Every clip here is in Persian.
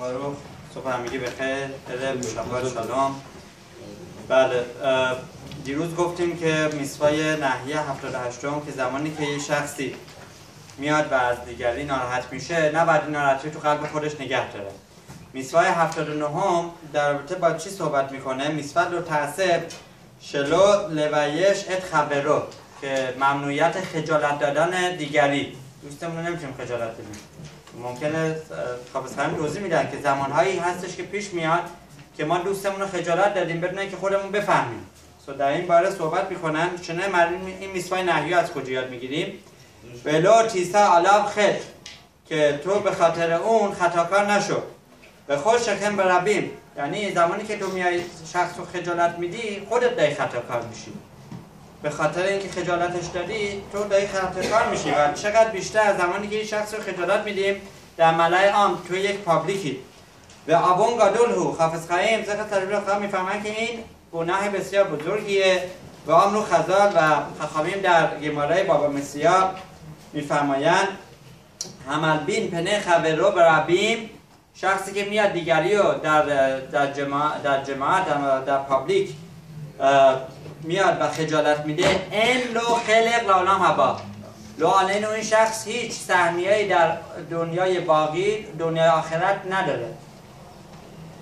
معروف صبح همگی بخیر شلام بله دیروز گفتیم که میسوای نحیه 78 که زمانی که یه شخصی میاد و از دیگری ناراحت میشه نباید این ناراحتی تو قلب خودش نگه داره. میسوای 79 در رابطه با چی صحبت می‌کنه؟ میسوای رو تعصب شلو لویش ات خبرو که ممنوعیت خجالت دادن دیگری. دوستمون نمی‌تونیم خجالت بدیم. ممکنه حافظ خانم توضیح میدن که زمانهایی هستش که پیش میاد که ما دوستمون رو خجالت دادیم بدون اینکه خودمون بفهمیم. سو در این باره صحبت می‌کنن. چنه این میسوای نحیو از کجا یاد می‌گیریم؟ ولو تیسا علاب خط که تو به خاطر اون خطاکار نشو. به خود شکم بربیم. یعنی زمانی که تو میای شخص رو خجالت میدی خودت دای خطاکار میشی. به خاطر اینکه خجالتش دادی تو دای خطاکار میشی و چقدر بیشتر زمانی که این شخص رو خجالت میدیم در ملای عام تو یک پابلیکی. و آبون گادول هو حافظ خواهیم زخه تربیل خواه می‌فهمن که این گناه بسیار بزرگیه و رو خزال و خخامیم در گماره بابا مسیح میفرمایند همال بین پنه خبرو برابیم شخصی که میاد دیگری رو در در جماعت در, جماعت در, در پابلیک. میاد و خجالت میده אין לו חלק לעולם הבא לא עלינו این شخص هیچ سهمیه‌ای در دنیای باقی دنیای آخرت نداره.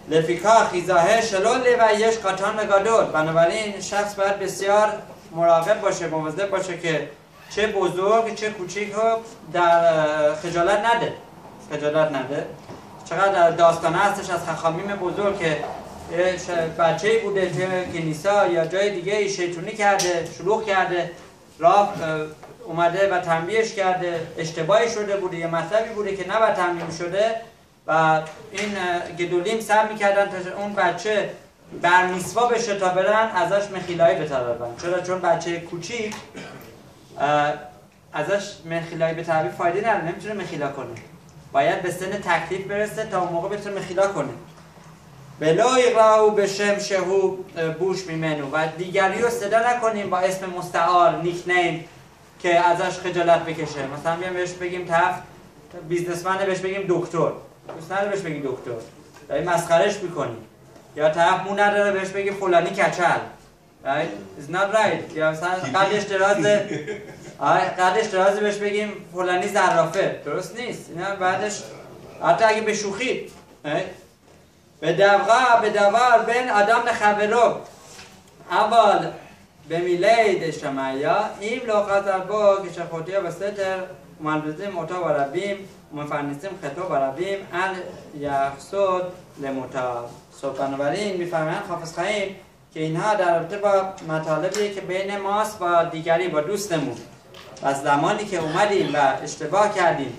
לפיכך יזהר שלא לבייש קטן וגדול بنابراین شخص باید بسیار مراقب باشه مواظب باشه که چه بزرگ چه کوچیک رو در خجالت نده. خجالت نده. چقدر داستان هستش از חכמים بزرگ که بچه بوده توی کنیسا یا جای دیگه شیطونی کرده شلوغ کرده راه اومده و تنبیهش کرده اشتباهی شده بوده یا مطلبی بوده که نباید تنبیه شده و این گدولیم سر می‌کردن تا اون بچه برمیسوا بشه تا برن ازش مخیلایی بطلبن چرا؟ چون بچه کوچیک ازش مخیلایی به فایده نداره نمی‌تونه مخیلا کنه. باید به سن تکلیف برسه تا اون موقع بتونه مخیلا کنه. بلای راو به شم شهو بوش میمنو. و دیگری رو صدا نکنیم با اسم مستعار نیک نیم که ازش خجالت بکشه. مثلا بیام بهش بگیم طرف بیزنسمنه بهش بگیم دکتر. دوست نداره بهش بگی دکتر. داری مسخرش می‌کنی. یا طرف مو نداره بهش بگی فلانی کچل. Right? It's not right. یا مثلا قدش درازه قدش درازه بهش بگیم فلانی زرافه. درست نیست. اینا بعدش حتی اگه به شوخی دوغا به دوار بین آدم خبرو اول به میلید شمایا این لغت با که شخوتی و ستر مالبزیم موتا و ربیم مفنیسیم خطا و ربیم ان یخصد لموتا بنابراین میفرمایند حافظ خواهیم که اینها در با مطالبی که بین ماست با دیگری با دوستمون و از زمانی که اومدیم و اشتباه کردیم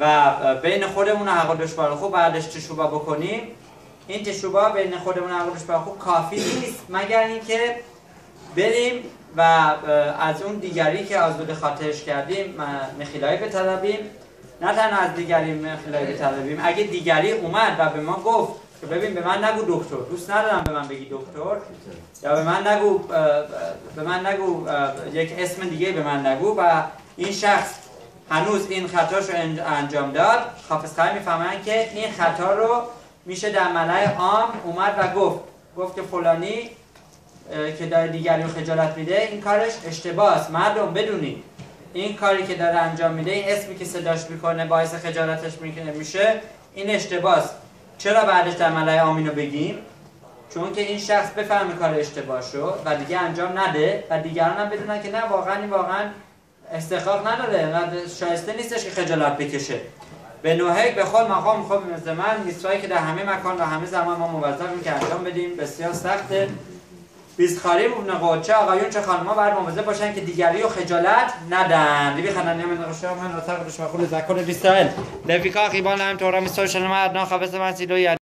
و بین خودمون حق دشوار خوب بعدش تشوبه بکنیم. این تشوبه بین خودمون حق دشوار خوب کافی نیست مگر اینکه بریم و از اون دیگری که آزود خاطرش کردیم مخیلایی بطلبیم. نه تنها از دیگری مخیلایی بطلبیم اگه دیگری اومد و به ما گفت که ببین به من نگو دکتر دوست ندارم به من بگی دکتر. یا به من نگو به من نگو یک اسم دیگه به من نگو. و این شخص هنوز این خطاش رو انجام داد. حافظ می‌فهمن که این خطا رو میشه در ملای عام اومد و گفت. گفت که فلانی که داره دیگری رو خجالت میده این کارش اشتباه است. مردم بدونید. این کاری که داره انجام میده این اسمی که صداش می‌کنه باعث خجالتش میشه این اشتباه است. چرا بعدش در ملای آمینو بگیم؟ چون که این شخص بفهمه کار اشتباه شد و دیگه انجام نده و دیگران هم بدونن که نه واقعا این واقعا استحقاق نداره و شایسته نیستش که خجالت بکشه. به نوحک به خود مقام خوب مثل من که در همه مکان و همه زمان ما موظفیم که انجام بدیم. بسیار سخته بیزخاری ابن قدچه آقایون چه خانم‌ها باید مواظب باشن که دیگری و خجالت ندن. لیبی خنانی من نقشه من رتق دشمخول زکر بیستایل لفیکا خیبان هم تورا میستوی شنما ادنا خبست من سیلوی